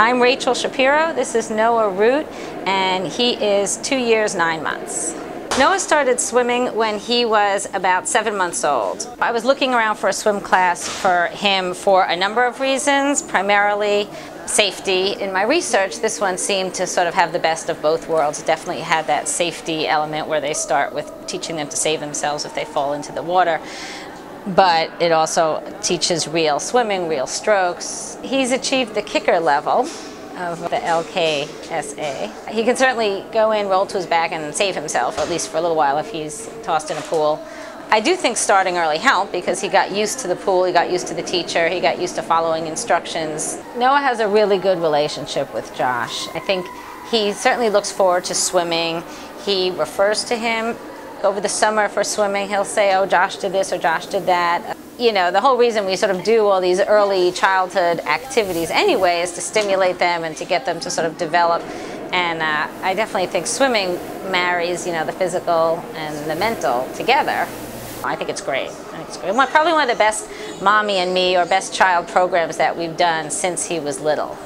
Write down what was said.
I'm Rachel Shapiro. This is Noah Root, and he is two years, nine months. Noah started swimming when he was about seven months old. I was looking around for a swim class for him for a number of reasons, primarily safety. In my research, this one seemed to sort of have the best of both worlds. It definitely had that safety element where they start with teaching them to save themselves if they fall into the water. But it also teaches real swimming, real strokes. He's achieved the kicker level of the LKSA. He can certainly go in, roll to his back, and save himself, at least for a little while if he's tossed in a pool. I do think starting early helped because he got used to the pool, he got used to the teacher, he got used to following instructions. Noah has a really good relationship with Josh. I think he certainly looks forward to swimming. He refers to him over the summer for swimming. He'll say, oh, Josh did this or Josh did that. You know, the whole reason we sort of do all these early childhood activities anyway is to stimulate them and to get them to sort of develop and uh, I definitely think swimming marries, you know, the physical and the mental together. I think it's great. I think it's great. Probably one of the best mommy and me or best child programs that we've done since he was little.